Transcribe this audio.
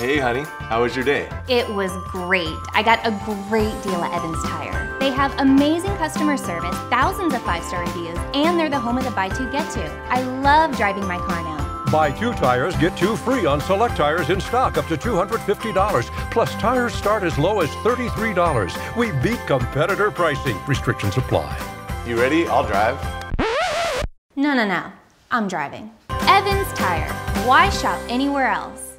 Hey, honey. How was your day? It was great. I got a great deal at Evans Tire. They have amazing customer service, thousands of five star reviews, and they're the home of the buy two get two. I love driving my car now. Buy two tires, get two free on select tires in stock up to $250. Plus, tires start as low as $33. We beat competitor pricing. Restrictions apply. You ready? I'll drive. No, no, no. I'm driving. Evans Tire. Why shop anywhere else?